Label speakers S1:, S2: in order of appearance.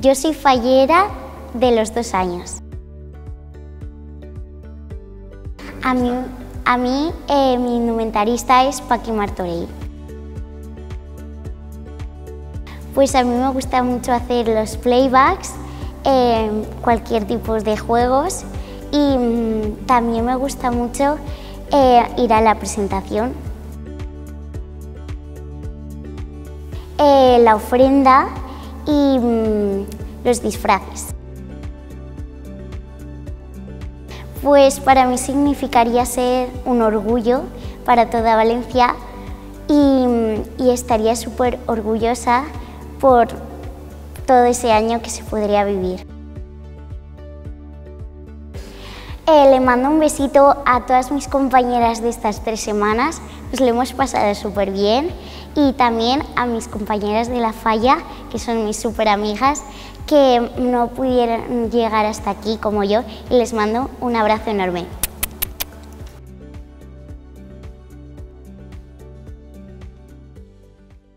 S1: Yo soy fallera de los dos años. A mí, a mí eh, mi indumentarista es Paqui Martorell. Pues a mí me gusta mucho hacer los playbacks, eh, cualquier tipo de juegos y mm, también me gusta mucho eh, ir a la presentación. la ofrenda y mm, los disfraces. Pues para mí significaría ser un orgullo para toda Valencia y, estaría súper orgullosa por todo ese año que se podría vivir. Eh, le mando un besito a todas mis compañeras de estas tres semanas, nos lo hemos pasado súper bien. Y también a mis compañeras de la falla, que son mis súper amigas, que no pudieron llegar hasta aquí como yo. Y les mando un abrazo enorme.